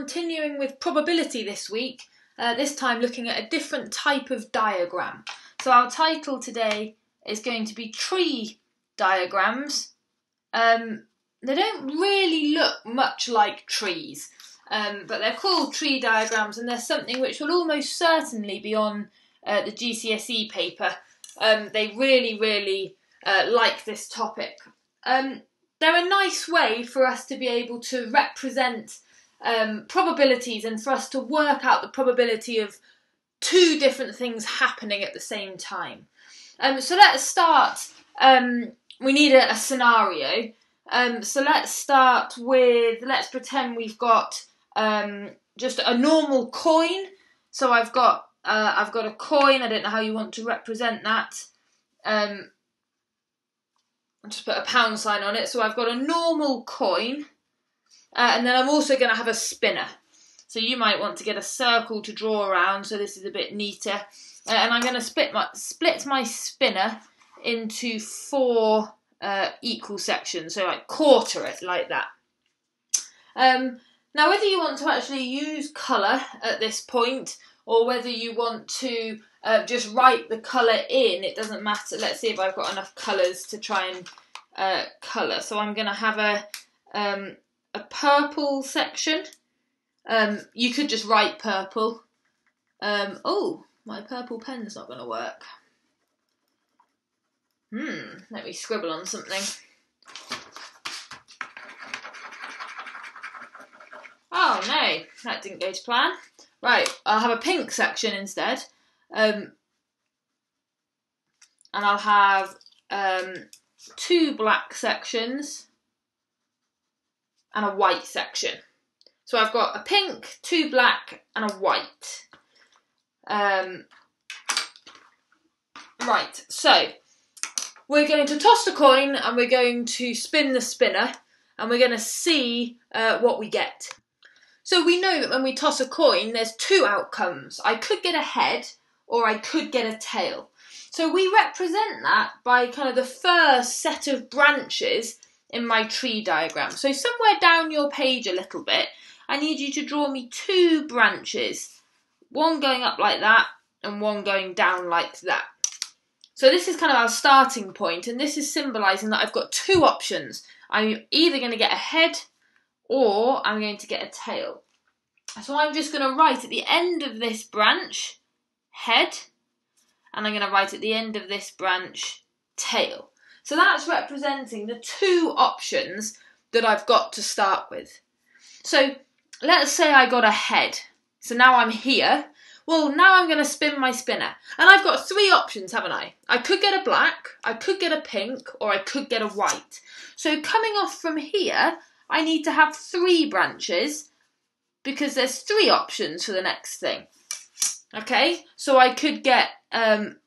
Continuing with probability this week, uh, this time looking at a different type of diagram. So our title today is going to be tree diagrams. Um, they don't really look much like trees, um, but they're called tree diagrams and they're something which will almost certainly be on uh, the GCSE paper. Um, they really, really uh, like this topic. Um, they're a nice way for us to be able to represent um, probabilities and for us to work out the probability of two different things happening at the same time. Um, so let's start. Um, we need a, a scenario. Um, so let's start with. Let's pretend we've got um, just a normal coin. So I've got uh, I've got a coin. I don't know how you want to represent that. Um, I'll just put a pound sign on it. So I've got a normal coin. Uh, and then I'm also going to have a spinner. So you might want to get a circle to draw around, so this is a bit neater. Uh, and I'm going to split my, split my spinner into four uh, equal sections, so like quarter it like that. Um, now, whether you want to actually use colour at this point, or whether you want to uh, just write the colour in, it doesn't matter. Let's see if I've got enough colours to try and uh, colour. So I'm going to have a um, a purple section. Um, you could just write purple. Um, oh, my purple pen's not going to work. Hmm, let me scribble on something. Oh no, that didn't go to plan. Right, I'll have a pink section instead. Um, and I'll have um, two black sections and a white section. So I've got a pink, two black, and a white. Um, right, so we're going to toss the coin and we're going to spin the spinner and we're going to see uh, what we get. So we know that when we toss a coin, there's two outcomes. I could get a head or I could get a tail. So we represent that by kind of the first set of branches in my tree diagram. So somewhere down your page a little bit, I need you to draw me two branches. One going up like that and one going down like that. So this is kind of our starting point and this is symbolising that I've got two options. I'm either going to get a head or I'm going to get a tail. So I'm just going to write at the end of this branch, head, and I'm going to write at the end of this branch, tail. So that's representing the two options that I've got to start with. So let's say I got a head. So now I'm here. Well, now I'm going to spin my spinner. And I've got three options, haven't I? I could get a black, I could get a pink, or I could get a white. So coming off from here, I need to have three branches because there's three options for the next thing. Okay, so I could get, um,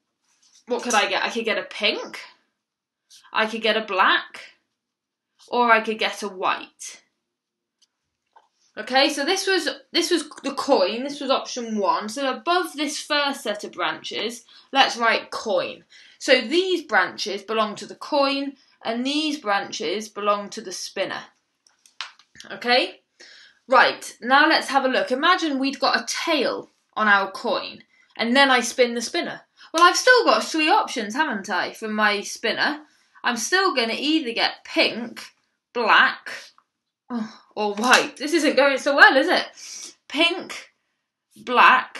what could I get? I could get a pink, I could get a black or I could get a white. Okay, so this was this was the coin, this was option 1. So above this first set of branches, let's write coin. So these branches belong to the coin and these branches belong to the spinner. Okay? Right, now let's have a look. Imagine we'd got a tail on our coin and then I spin the spinner. Well, I've still got three options, haven't I, for my spinner? I'm still going to either get pink, black, or white. This isn't going so well, is it? Pink, black,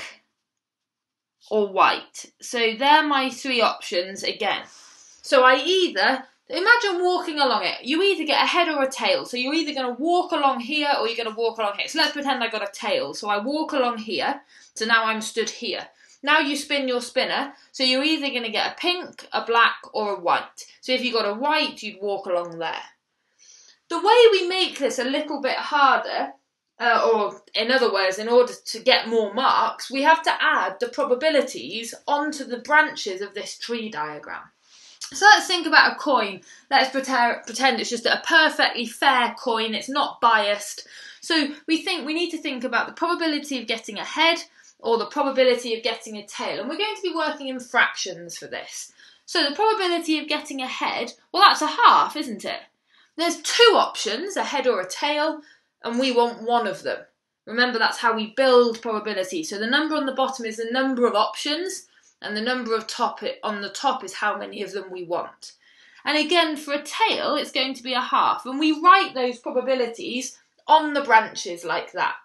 or white. So they're my three options again. So I either imagine walking along it. You either get a head or a tail. So you're either going to walk along here or you're going to walk along here. So let's pretend I got a tail. So I walk along here. So now I'm stood here. Now you spin your spinner, so you're either going to get a pink, a black, or a white. So if you got a white, you'd walk along there. The way we make this a little bit harder, uh, or in other words, in order to get more marks, we have to add the probabilities onto the branches of this tree diagram. So let's think about a coin. Let's pretend it's just a perfectly fair coin, it's not biased. So we think we need to think about the probability of getting a head, or the probability of getting a tail. And we're going to be working in fractions for this. So the probability of getting a head, well, that's a half, isn't it? There's two options, a head or a tail, and we want one of them. Remember, that's how we build probability. So the number on the bottom is the number of options, and the number of top on the top is how many of them we want. And again, for a tail, it's going to be a half. And we write those probabilities on the branches like that.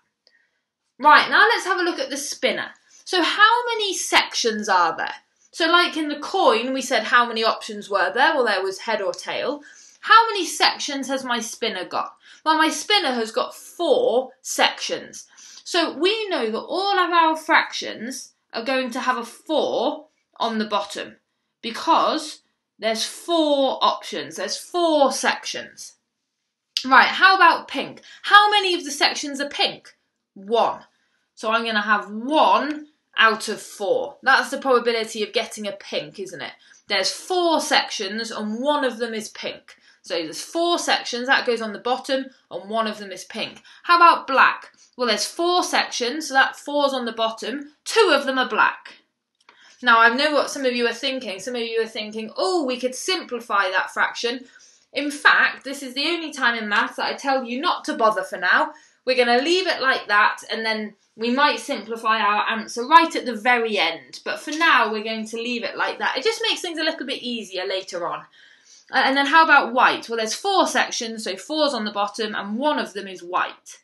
Right, now let's have a look at the spinner. So how many sections are there? So like in the coin, we said how many options were there? Well, there was head or tail. How many sections has my spinner got? Well, my spinner has got four sections. So we know that all of our fractions are going to have a 4 on the bottom because there's four options, there's four sections. Right, how about pink? How many of the sections are pink? One. So I'm going to have one out of four. That's the probability of getting a pink, isn't it? There's four sections and one of them is pink. So there's four sections, that goes on the bottom, and one of them is pink. How about black? Well, there's four sections, so that four's on the bottom. Two of them are black. Now, I know what some of you are thinking. Some of you are thinking, oh, we could simplify that fraction. In fact, this is the only time in maths that I tell you not to bother for now. We're going to leave it like that, and then we might simplify our answer right at the very end. But for now, we're going to leave it like that. It just makes things a little bit easier later on. And then how about white? Well, there's four sections, so four's on the bottom, and one of them is white.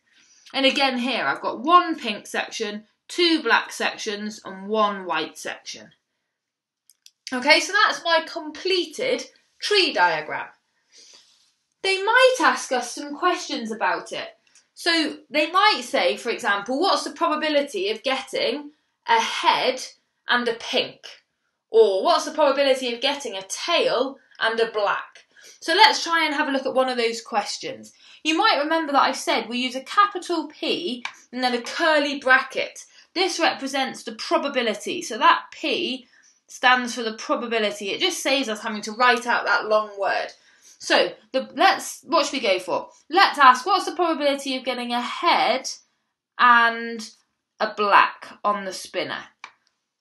And again here, I've got one pink section, two black sections, and one white section. Okay, so that's my completed tree diagram. They might ask us some questions about it. So they might say, for example, what's the probability of getting a head and a pink? Or what's the probability of getting a tail and a black. So let's try and have a look at one of those questions. You might remember that I said we use a capital P and then a curly bracket. This represents the probability. So that P stands for the probability. It just saves us having to write out that long word. So the, let's what should we go for? Let's ask what's the probability of getting a head and a black on the spinner.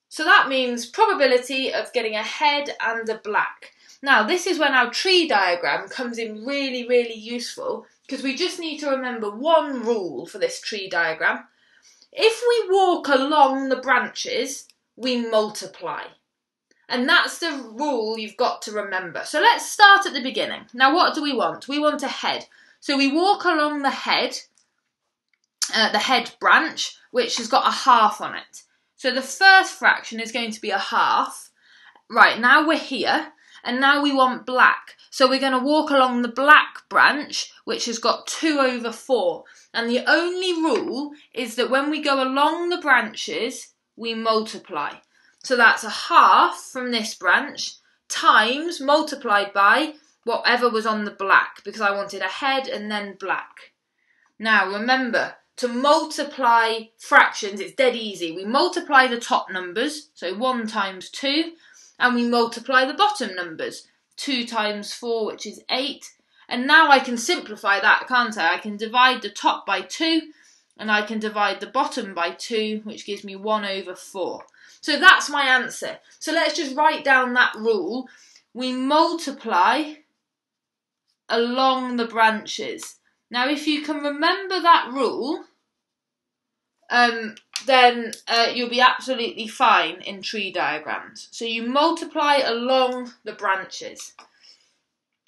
So that means probability of getting a head and a black. Now, this is when our tree diagram comes in really, really useful because we just need to remember one rule for this tree diagram. If we walk along the branches, we multiply. And that's the rule you've got to remember. So let's start at the beginning. Now, what do we want? We want a head. So we walk along the head, uh, the head branch, which has got a half on it. So the first fraction is going to be a half. Right, now we're here and now we want black. So we're going to walk along the black branch, which has got 2 over 4. And the only rule is that when we go along the branches, we multiply. So that's a half from this branch times multiplied by whatever was on the black because I wanted a head and then black. Now remember, to multiply fractions, it's dead easy. We multiply the top numbers, so 1 times 2, and we multiply the bottom numbers. 2 times 4, which is 8. And now I can simplify that, can't I? I can divide the top by 2, and I can divide the bottom by 2, which gives me 1 over 4. So that's my answer. So let's just write down that rule. We multiply along the branches. Now, if you can remember that rule, um, then uh, you'll be absolutely fine in tree diagrams. So you multiply along the branches.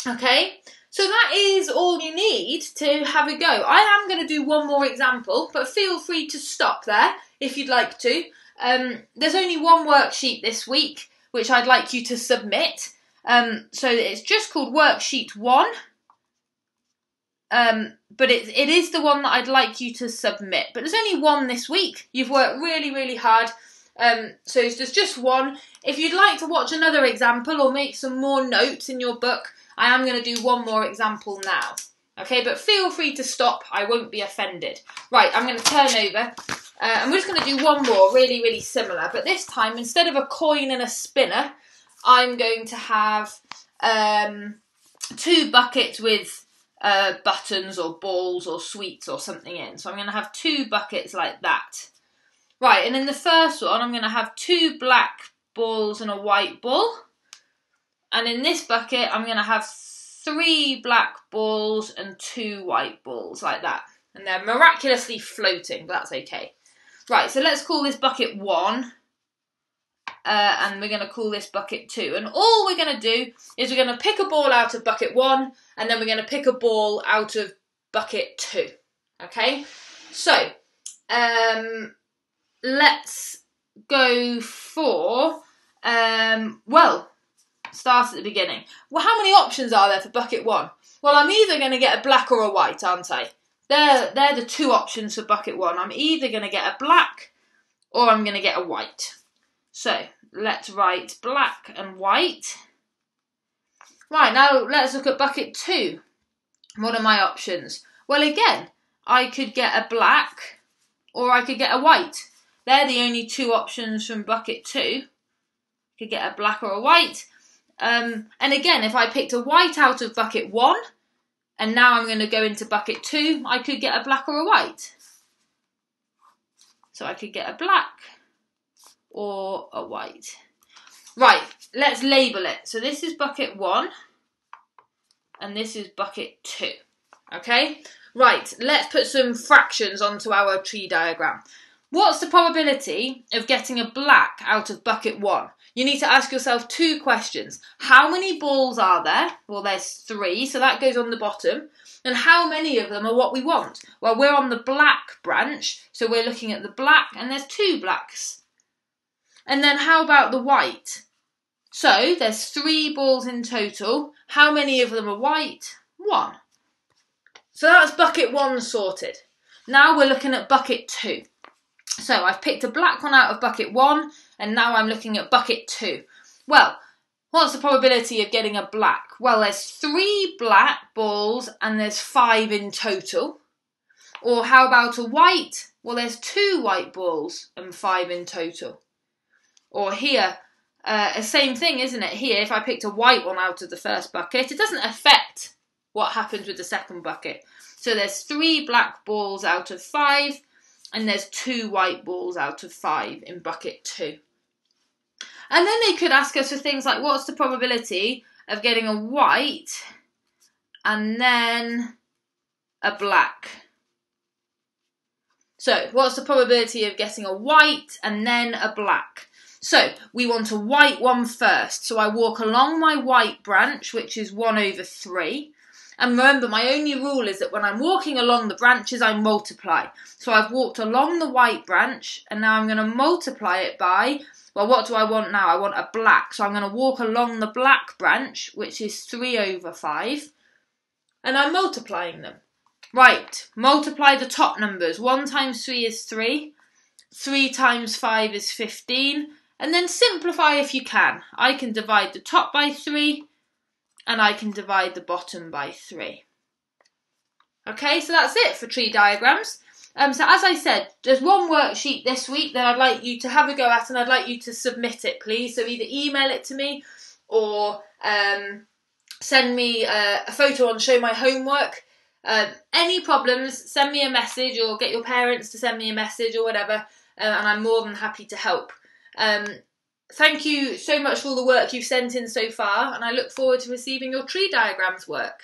Okay, so that is all you need to have a go. I am going to do one more example, but feel free to stop there if you'd like to. Um, there's only one worksheet this week, which I'd like you to submit. Um, so it's just called Worksheet 1. Um, but it, it is the one that I'd like you to submit. But there's only one this week. You've worked really, really hard. Um, so there's just one. If you'd like to watch another example or make some more notes in your book, I am going to do one more example now. Okay, but feel free to stop. I won't be offended. Right, I'm going to turn over. Uh, and we're just going to do one more, really, really similar. But this time, instead of a coin and a spinner, I'm going to have um, two buckets with uh, buttons or balls or sweets or something in. So I'm going to have two buckets like that. Right, and in the first one, I'm going to have two black balls and a white ball. And in this bucket, I'm going to have three black balls and two white balls, like that. And they're miraculously floating, but that's okay. Right, so let's call this bucket 1. Uh, and we're going to call this bucket 2. And all we're going to do is we're going to pick a ball out of bucket 1, and then we're going to pick a ball out of bucket 2. Okay? So, um, let's go for, um, well, start at the beginning. Well, how many options are there for bucket 1? Well, I'm either going to get a black or a white, aren't I? They're, they're the two options for bucket 1. I'm either going to get a black or I'm going to get a white. So, let's write black and white. Right, now let's look at bucket 2. What are my options? Well, again, I could get a black or I could get a white. They're the only two options from bucket 2. I Could get a black or a white. Um, and again, if I picked a white out of bucket 1, and now I'm going to go into bucket 2, I could get a black or a white. So I could get a black or a white. Right, let's label it. So this is bucket 1, and this is bucket 2. Okay? Right, let's put some fractions onto our tree diagram. What's the probability of getting a black out of bucket 1? You need to ask yourself two questions. How many balls are there? Well, there's three, so that goes on the bottom. And how many of them are what we want? Well, we're on the black branch, so we're looking at the black, and there's two blacks. And then how about the white? So there's three balls in total. How many of them are white? One. So that's bucket one sorted. Now we're looking at bucket two. So I've picked a black one out of bucket one, and now I'm looking at bucket two. Well, what's the probability of getting a black? Well, there's three black balls and there's five in total. Or how about a white? Well, there's two white balls and five in total. Or here, uh, same thing, isn't it? Here, if I picked a white one out of the first bucket, it doesn't affect what happens with the second bucket. So there's three black balls out of five, and there's two white balls out of five in bucket two. And then they could ask us for things like what's the probability of getting a white and then a black? So, what's the probability of getting a white and then a black? So, we want a white one first. So, I walk along my white branch, which is 1 over 3. And remember, my only rule is that when I'm walking along the branches, I multiply. So I've walked along the white branch, and now I'm going to multiply it by, well, what do I want now? I want a black. So I'm going to walk along the black branch, which is 3 over 5, and I'm multiplying them. Right, multiply the top numbers. 1 times 3 is 3, 3 times 5 is 15, and then simplify if you can. I can divide the top by 3, and I can divide the bottom by 3. Okay, so that's it for tree diagrams. Um, so as I said, there's one worksheet this week that I'd like you to have a go at and I'd like you to submit it, please. So either email it to me or um, send me uh, a photo on Show My Homework. Uh, any problems, send me a message or get your parents to send me a message or whatever, uh, and I'm more than happy to help. Um, Thank you so much for all the work you've sent in so far, and I look forward to receiving your tree diagrams work.